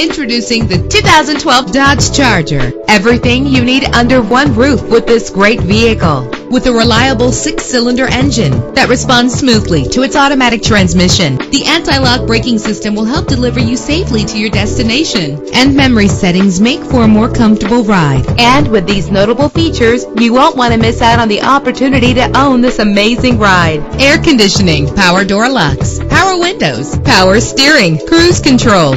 Introducing the 2012 Dodge Charger. Everything you need under one roof with this great vehicle. With a reliable six-cylinder engine that responds smoothly to its automatic transmission, the anti-lock braking system will help deliver you safely to your destination. And memory settings make for a more comfortable ride. And with these notable features, you won't want to miss out on the opportunity to own this amazing ride. Air conditioning, power door locks, power windows, power steering, cruise control,